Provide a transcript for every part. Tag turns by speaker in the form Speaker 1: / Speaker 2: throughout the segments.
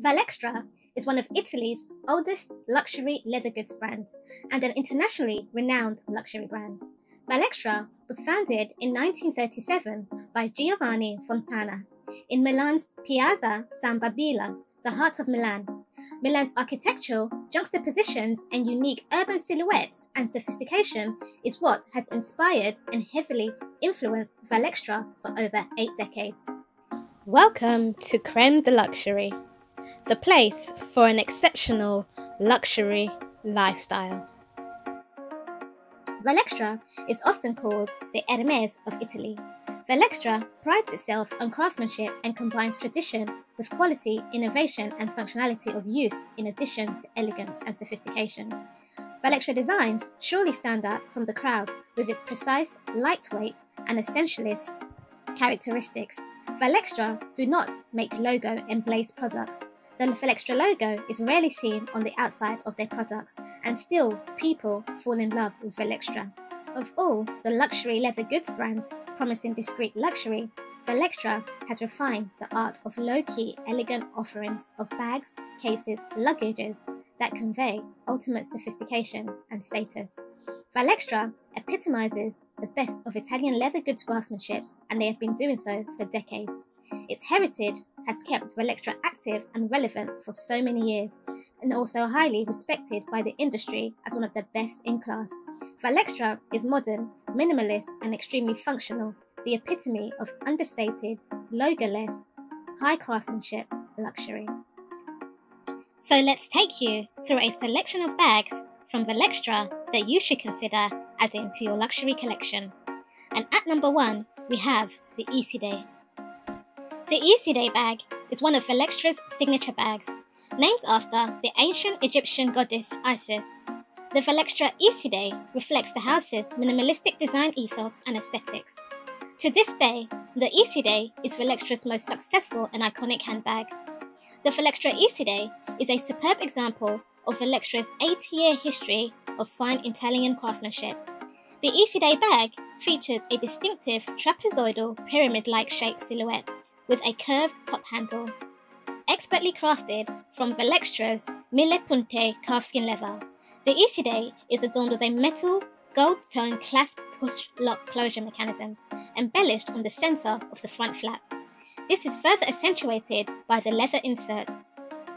Speaker 1: Valextra is one of Italy's oldest luxury leather goods brand and an internationally renowned luxury brand. Valextra was founded in 1937 by Giovanni Fontana in Milan's Piazza San Babila, the heart of Milan. Milan's architectural juxtapositions and unique urban silhouettes and sophistication is what has inspired and heavily influenced Valextra for over eight decades. Welcome to Creme de Luxury, the place for an exceptional luxury lifestyle. Valextra is often called the Hermes of Italy. Valextra prides itself on craftsmanship and combines tradition with quality, innovation, and functionality of use in addition to elegance and sophistication. Valextra designs surely stand out from the crowd with its precise, lightweight, and essentialist characteristics. Valextra do not make logo emblazed products, the Valextra logo is rarely seen on the outside of their products, and still people fall in love with Valextra. Of all the luxury leather goods brands promising discreet luxury, Valextra has refined the art of low-key, elegant offerings of bags, cases, luggages that convey ultimate sophistication and status. Valextra epitomizes the best of Italian leather goods craftsmanship, and they have been doing so for decades. Its heritage has kept Valextra active and relevant for so many years, and also highly respected by the industry as one of the best in class. Valextra is modern, minimalist, and extremely functional, the epitome of understated, logoless, high craftsmanship luxury. So let's take you through a selection of bags from Valextra that you should consider adding to your luxury collection. And at number one, we have the Iside. The Iside bag is one of Valextra's signature bags, named after the ancient Egyptian goddess Isis. The Valextra Iside reflects the house's minimalistic design ethos and aesthetics. To this day, the Iside is Valextra's most successful and iconic handbag. The Valextra Iside is a superb example of Valextra's 80-year history of fine Italian craftsmanship. The Iside bag features a distinctive trapezoidal pyramid-like shaped silhouette with a curved top handle. Expertly crafted from Valextra's Mille Punte calfskin leather, the Day is adorned with a metal gold tone clasp push lock closure mechanism embellished on the center of the front flap. This is further accentuated by the leather insert.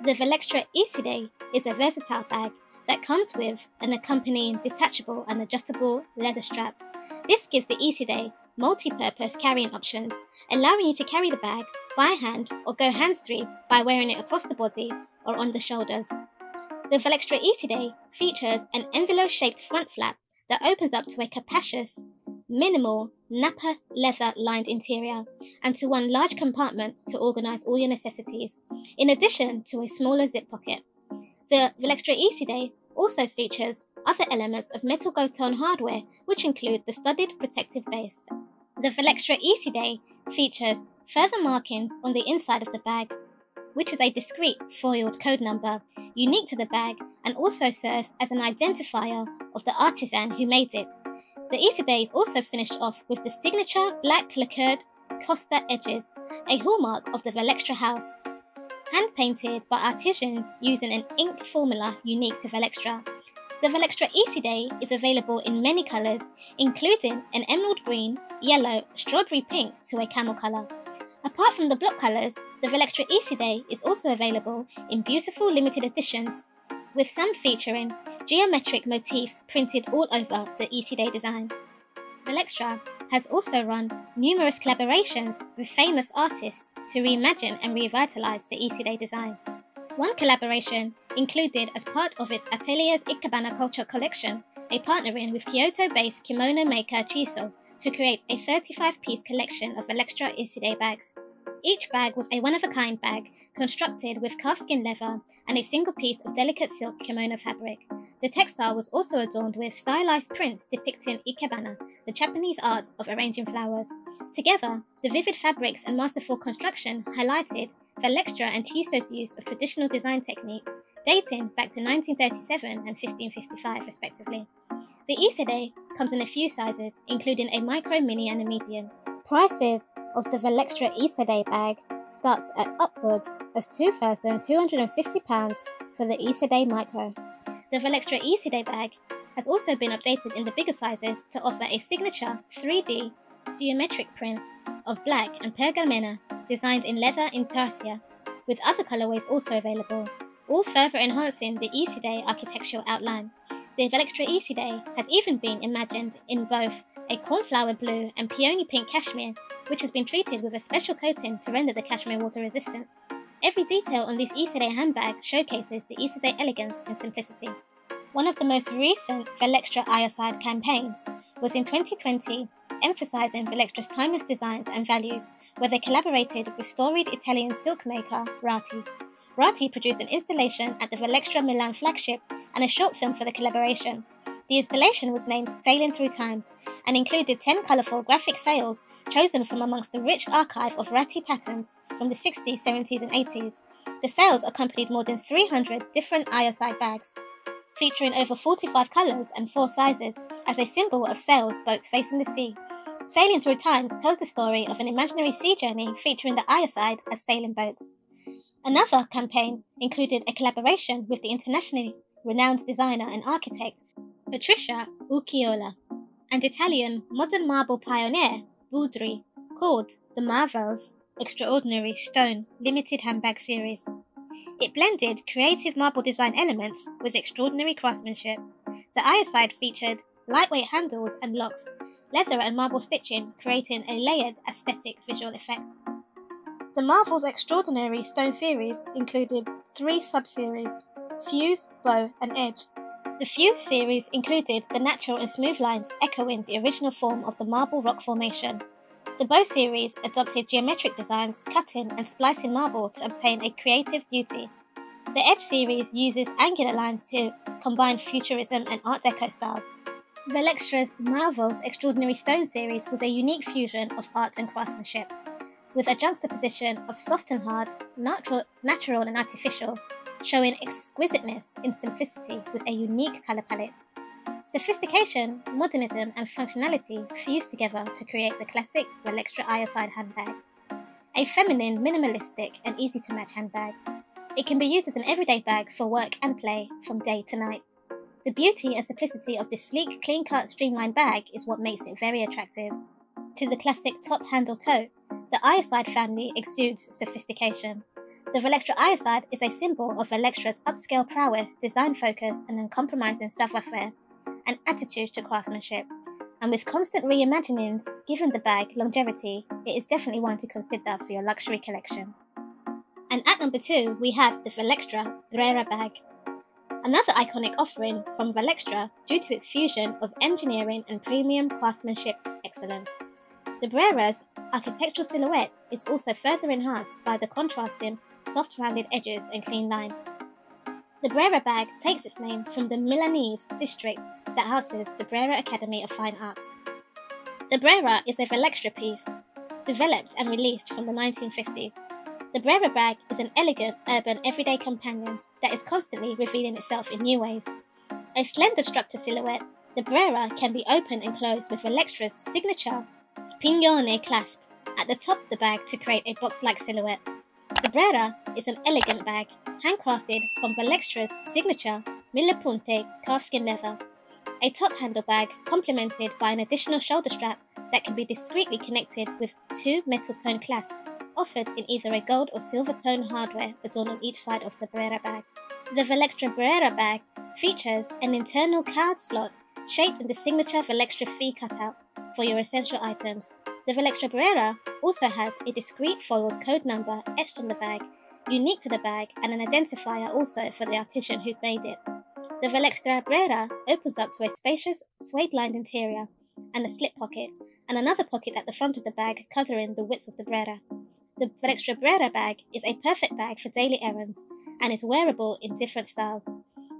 Speaker 1: The Valextra Iside is a versatile bag that comes with an accompanying detachable and adjustable leather strap. This gives the Day multi-purpose carrying options, allowing you to carry the bag by hand or go hands-free by wearing it across the body or on the shoulders. The Valextra Iside features an envelope-shaped front flap that opens up to a capacious, minimal nappa leather-lined interior and to one large compartment to organize all your necessities, in addition to a smaller zip pocket. The Valextra Iside also features other elements of metal gold tone hardware, which include the studded protective base. The Valextra Iside features further markings on the inside of the bag, which is a discrete foiled code number unique to the bag and also serves as an identifier of the artisan who made it. The Iside is also finished off with the signature black lacquered Costa edges, a hallmark of the Valextra house, hand painted by artisans using an ink formula unique to Valextra. The Valextra Iside is available in many colours, including an emerald green, yellow, strawberry pink to a camel colour. Apart from the block colours, the Valextra Iside is also available in beautiful limited editions, with some featuring geometric motifs printed all over the Day design. Valextra has also run numerous collaborations with famous artists to reimagine and revitalise the Day design. One collaboration included as part of its Atelier's Ikebana Culture Collection, a partnering with Kyoto-based kimono maker Chiso to create a 35-piece collection of Iside bags. Each bag was a one-of-a-kind bag constructed with calfskin leather and a single piece of delicate silk kimono fabric. The textile was also adorned with stylized prints depicting ikebana, the Japanese art of arranging flowers. Together, the vivid fabrics and masterful construction highlighted Valextra and Chiso's use of traditional design techniques dating back to 1937 and 1555 respectively. The Day comes in a few sizes, including a micro, mini and a medium. Prices of the Iside bag starts at upwards of £2,250 for the Iside Micro. The Valextra Iside bag has also been updated in the bigger sizes to offer a signature 3D geometric print of black and pergamena designed in leather in intarsia, with other colorways also available, all further enhancing the Iside architectural outline. The Valextra Iside has even been imagined in both a cornflower blue and peony pink cashmere, which has been treated with a special coating to render the cashmere water resistant. Every detail on this Iside handbag showcases the Iside elegance and simplicity. One of the most recent Valextra Iside campaigns was in 2020, emphasizing Valextra's timeless designs and values, where they collaborated with storied Italian silk maker Ratti. Ratti produced an installation at the Valextra Milan flagship and a short film for the collaboration. The installation was named Sailing Through Times and included 10 colourful graphic sails chosen from amongst the rich archive of Ratti patterns from the 60s, 70s, and 80s. The sails accompanied more than 300 different Iside bags, featuring over 45 colours and four sizes as a symbol of sails boats facing the sea. Sailing Through Times tells the story of an imaginary sea journey featuring the Iside as sailing boats. Another campaign included a collaboration with the internationally renowned designer and architect Patricia Urquiola and Italian modern marble pioneer Budri called the Marvels Extraordinary Stone Limited Handbag Series. It blended creative marble design elements with extraordinary craftsmanship. The Iside featured lightweight handles and locks, leather and marble stitching, creating a layered aesthetic visual effect. The Marvel's Extraordinary Stone series included three sub-series, Fuse, Bow and Edge. The Fuse series included the natural and smooth lines echoing the original form of the marble rock formation. The Bow series adopted geometric designs, cutting and splicing marble to obtain a creative beauty. The Edge series uses angular lines to combine futurism and Art Deco styles. Valextra's Marvel's Extraordinary Stone series was a unique fusion of art and craftsmanship, with a juxtaposition of soft and hard, natural, natural and artificial, showing exquisiteness in simplicity with a unique colour palette. Sophistication, modernism, and functionality fuse together to create the classic Valextra Iside handbag. A feminine, minimalistic, and easy to match handbag. It can be used as an everyday bag for work and play from day to night. The beauty and simplicity of this sleek, clean cut, streamlined bag is what makes it very attractive. To the classic top handle tote, the Iside family exudes sophistication. The Valextra Iside is a symbol of Valextra's upscale prowess, design focus, and uncompromising savoir faire, and attitude to craftsmanship. And with constant reimaginings given the bag longevity, it is definitely one to consider for your luxury collection. And at number two, we have the Valextra Brera bag. Another iconic offering from Valextra due to its fusion of engineering and premium craftsmanship excellence. The Brera's architectural silhouette is also further enhanced by the contrasting, soft rounded edges and clean line. The Brera bag takes its name from the Milanese district that houses the Brera Academy of Fine Arts. The Brera is a Valextra piece, developed and released from the 1950s. The Brera bag is an elegant, urban, everyday companion that is constantly revealing itself in new ways. A slender structure silhouette, the Brera can be opened and closed with Valextra's signature pignone clasp at the top of the bag to create a box-like silhouette. The Brera is an elegant bag, handcrafted from Valextra's signature Mille Punte calfskin leather. A top handle bag complemented by an additional shoulder strap that can be discreetly connected with two metal tone clasps, offered in either a gold or silver tone hardware adorned on each side of the Brera bag. The Valextra Brera bag features an internal card slot shaped in the signature Valextra fee cutout for your essential items. The Valextra Brera also has a discreet foiled code number etched on the bag, unique to the bag, and an identifier also for the artisan who made it. The Valextra Brera opens up to a spacious, suede-lined interior and a slip pocket, and another pocket at the front of the bag covering the width of the Brera. The Valextra Brera bag is a perfect bag for daily errands and is wearable in different styles.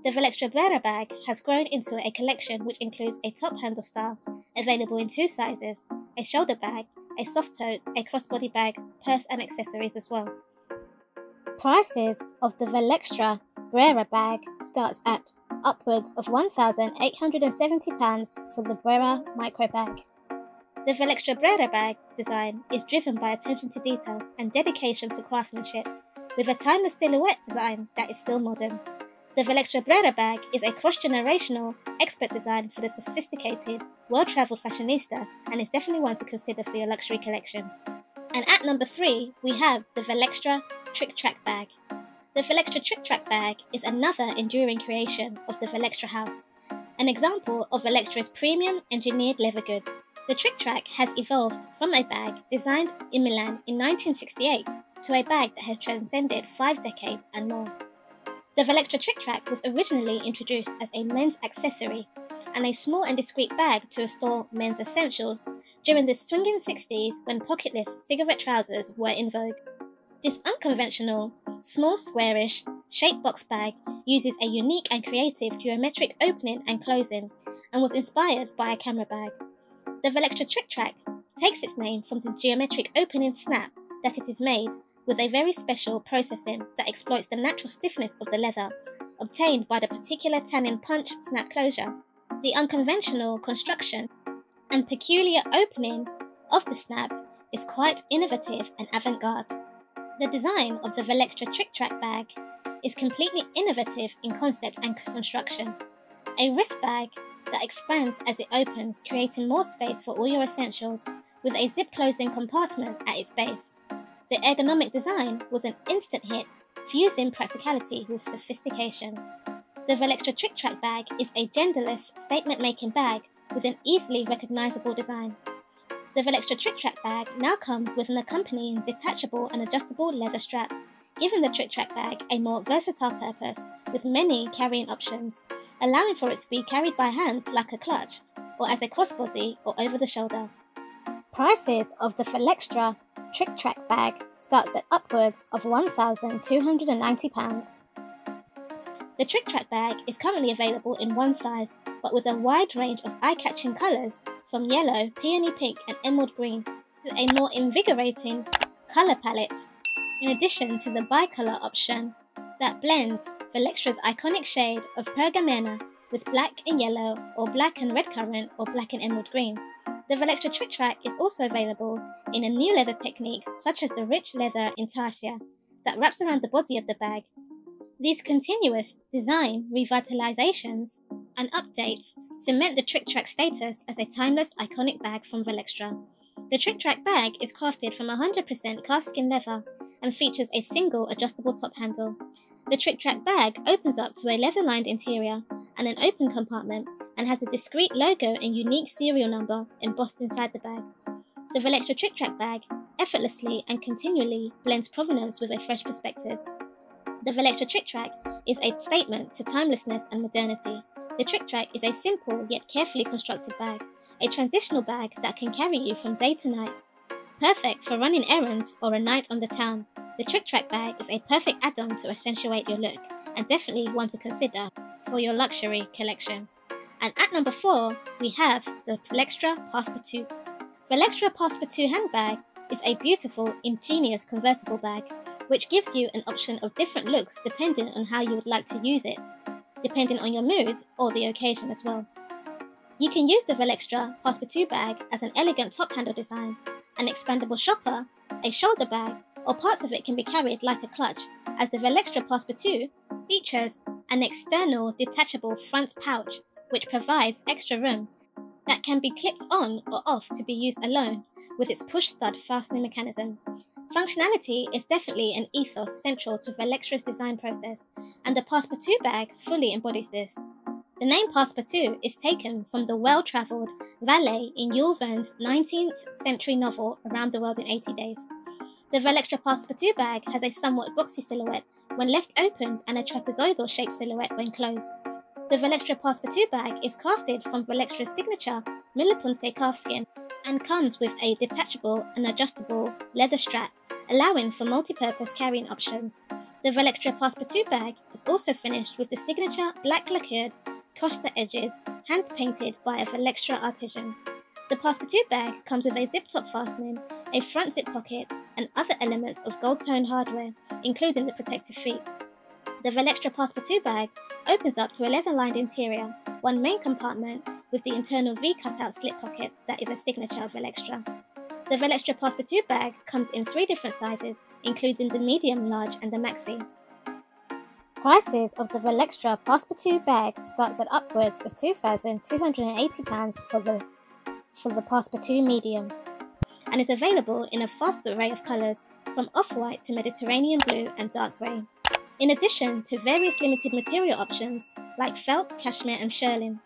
Speaker 1: The Valextra Brera bag has grown into a collection which includes a top handle style, available in two sizes, a shoulder bag, a soft tote, a crossbody bag, purse and accessories as well. Prices of the Valextra Brera bag starts at upwards of £1,870 for the Brera micro bag. The Valextra Brera bag design is driven by attention to detail and dedication to craftsmanship, with a timeless silhouette design that is still modern. The Valextra Brera bag is a cross-generational expert design for the sophisticated, well-traveled fashionista and is definitely one to consider for your luxury collection. And at number 3, we have the Valextra Tric Trac bag. The Valextra Tric Trac bag is another enduring creation of the Valextra house, an example of Valextra's premium engineered leather good. The Tric Trac has evolved from a bag designed in Milan in 1968 to a bag that has transcended five decades and more. The Valextra Tric Trac was originally introduced as a men's accessory and a small and discreet bag to store men's essentials during the swinging 60s when pocketless cigarette trousers were in vogue. This unconventional, small squarish, shaped box bag uses a unique and creative geometric opening and closing and was inspired by a camera bag. The Valextra Tric Trac takes its name from the geometric opening snap that it is made with a very special processing that exploits the natural stiffness of the leather, obtained by the particular tannin punch snap closure. The unconventional construction and peculiar opening of the snap is quite innovative and avant garde. The design of the Valextra Tric Trac bag is completely innovative in concept and construction. A wrist bag that expands as it opens, creating more space for all your essentials, with a zip closing compartment at its base. The ergonomic design was an instant hit, fusing practicality with sophistication. The Valextra Tric Trac bag is a genderless, statement making bag with an easily recognizable design. The Valextra Tric Trac bag now comes with an accompanying detachable and adjustable leather strap, giving the Tric Trac bag a more versatile purpose with many carrying options, allowing for it to be carried by hand like a clutch, or as a crossbody or over the shoulder. Prices of the Valextra Tric Trac bag starts at upwards of £1,290. The Tric Trac bag is currently available in one size, but with a wide range of eye-catching colours from yellow, peony pink and emerald green to a more invigorating colour palette, in addition to the bicolour option that blends Valextra's iconic shade of Pergamena with black and yellow or black and red currant or black and emerald green. The Valextra Tric Trac is also available in a new leather technique such as the rich leather intarsia that wraps around the body of the bag. These continuous design revitalizations and updates cement the Tric Trac status as a timeless iconic bag from Valextra. The Tric Trac bag is crafted from 100% calfskin leather and features a single adjustable top handle. The Tric Trac bag opens up to a leather lined interior and an open compartment and has a discreet logo and unique serial number embossed inside the bag. The Valextra Tric Trac bag effortlessly and continually blends provenance with a fresh perspective. The Valextra Tric Trac is a statement to timelessness and modernity. The Tric Trac is a simple yet carefully constructed bag, a transitional bag that can carry you from day to night. Perfect for running errands or a night on the town, the Tric Trac bag is a perfect add on to accentuate your look and definitely one to consider for your luxury collection. And at number 4, we have the Valextra Passepartout. The Valextra Passepartout handbag is a beautiful, ingenious convertible bag, which gives you an option of different looks depending on how you would like to use it, depending on your mood or the occasion as well. You can use the Valextra Passepartout bag as an elegant top handle design, an expandable shopper, a shoulder bag, or parts of it can be carried like a clutch, as the Valextra Passepartout features an external detachable front pouch which provides extra room that can be clipped on or off to be used alone with its push stud fastening mechanism. Functionality is definitely an ethos central to the Valextra's design process, and the Passepartout bag fully embodies this. The name Passepartout is taken from the well travelled valet in Jules Verne's 19th century novel Around the World in 80 Days. The Valextra Passepartout bag has a somewhat boxy silhouette when left opened and a trapezoidal shaped silhouette when closed. The Valextra Passepartout bag is crafted from Valextra's signature Millepunte calfskin and comes with a detachable and adjustable leather strap, allowing for multi-purpose carrying options. The Valextra Passepartout bag is also finished with the signature black lacquered Costa edges, hand-painted by a Valextra artisan. The Passepartout bag comes with a zip-top fastening, a front zip pocket, and other elements of gold-toned hardware, including the protective feet. The Valextra Passepartout bag opens up to a leather-lined interior, one main compartment with the internal V cutout slip pocket that is a signature of Valextra. The Valextra Passepartout bag comes in three different sizes, including the medium, large and the maxi. Prices of the Valextra Passepartout bag starts at upwards of £2,280 for the for the Passepartout medium and is available in a vast array of colours from off-white to Mediterranean blue and dark grey, in addition to various limited material options like felt, cashmere and shearling.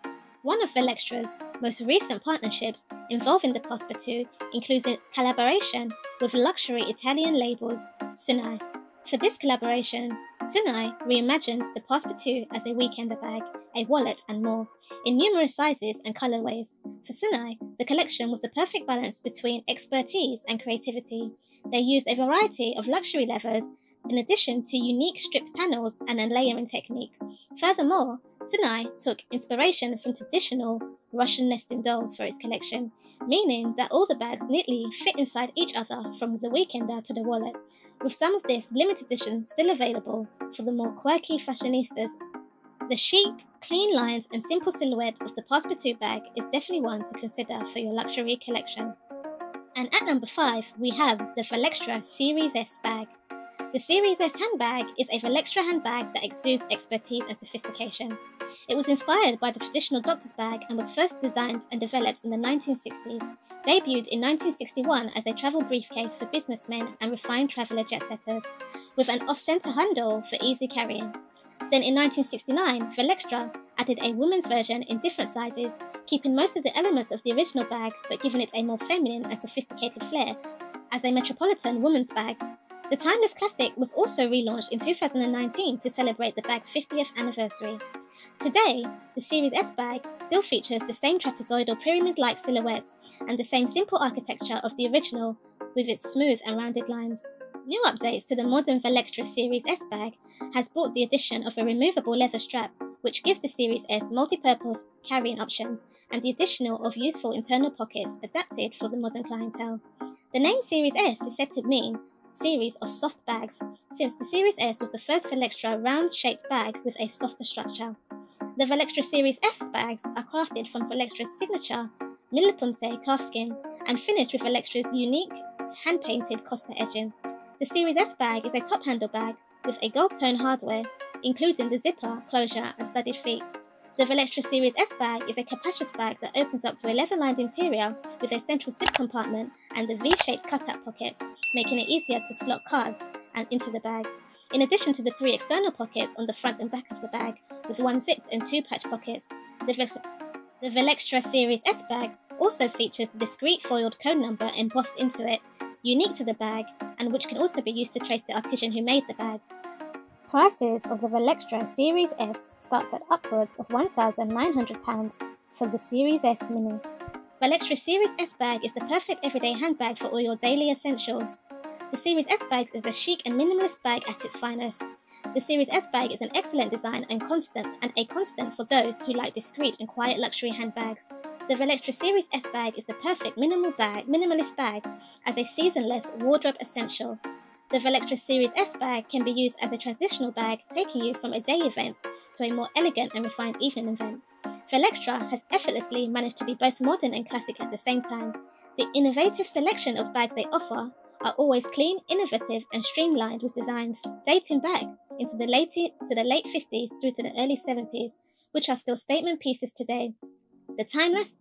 Speaker 1: One of Valextra's most recent partnerships involving the Passepartout includes a collaboration with luxury Italian labels Sunnei. For this collaboration, Sunnei reimagines the Passepartout as a weekender bag, a wallet and more, in numerous sizes and colorways. For Sunnei, the collection was the perfect balance between expertise and creativity. They used a variety of luxury leathers in addition to unique stripped panels and a layering technique. Furthermore, Sunnei took inspiration from traditional Russian nesting dolls for its collection, meaning that all the bags neatly fit inside each other from the weekender to the wallet, with some of this limited edition still available for the more quirky fashionistas. The chic, clean lines and simple silhouette of the Passepartout bag is definitely one to consider for your luxury collection. And at number 5, we have the Valextra Series S bag. The Series S handbag is a Valextra handbag that exudes expertise and sophistication. It was inspired by the traditional doctor's bag and was first designed and developed in the 1960s, debuted in 1961 as a travel briefcase for businessmen and refined traveller jet setters, with an off-centre handle for easy carrying. Then in 1969, Valextra added a women's version in different sizes, keeping most of the elements of the original bag but giving it a more feminine and sophisticated flair as a metropolitan woman's bag the Timeless Classic was also relaunched in 2019 to celebrate the bag's 50th anniversary. Today, the Series S bag still features the same trapezoidal pyramid-like silhouette and the same simple architecture of the original with its smooth and rounded lines. New updates to the modern Valextra Series S bag has brought the addition of a removable leather strap which gives the Series S multi-purpose carrying options and the additional of useful internal pockets adapted for the modern clientele. The name Series S is said to mean series of soft bags, since the Series S was the first Valextra round-shaped bag with a softer structure. The Valextra Series S bags are crafted from Valextra's signature Millepunte calfskin and finished with Valextra's unique hand-painted Costa edging. The Series S bag is a top handle bag with a gold tone hardware, including the zipper, closure and studded feet. The Valextra Series S bag is a capacious bag that opens up to a leather-lined interior with a central zip compartment and the V-shaped cutout pockets, making it easier to slot cards and into the bag. In addition to the three external pockets on the front and back of the bag, with one zipped and two patch pockets, the, the Valextra Series S bag also features the discreet foiled code number embossed into it, unique to the bag, and which can also be used to trace the artisan who made the bag. Prices of the Valextra Series S starts at upwards of £1,900 for the Series S Mini. Valextra Series S bag is the perfect everyday handbag for all your daily essentials. The Series S bag is a chic and minimalist bag at its finest. The Series S bag is an excellent design and constant and a constant for those who like discreet and quiet luxury handbags. The Valextra Series S bag is the perfect minimal bag, minimalist bag as a seasonless wardrobe essential the Valextra Series S bag can be used as a transitional bag, taking you from a day event to a more elegant and refined evening event. Valextra has effortlessly managed to be both modern and classic at the same time. The innovative selection of bags they offer are always clean, innovative, and streamlined with designs dating back into the late, to the late 50s through to the early 70s, which are still statement pieces today. The timeless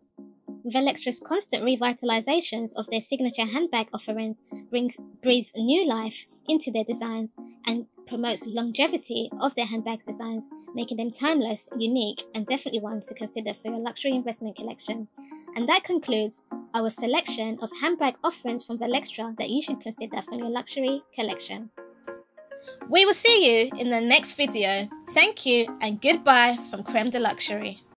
Speaker 1: Valextra's constant revitalizations of their signature handbag offerings brings, breathes new life into their designs and promotes longevity of their handbag designs, making them timeless, unique, and definitely ones to consider for your luxury investment collection. And that concludes our selection of handbag offerings from Valextra that you should consider for your luxury collection. We will see you in the next video. Thank you and goodbye from Creme de Luxury.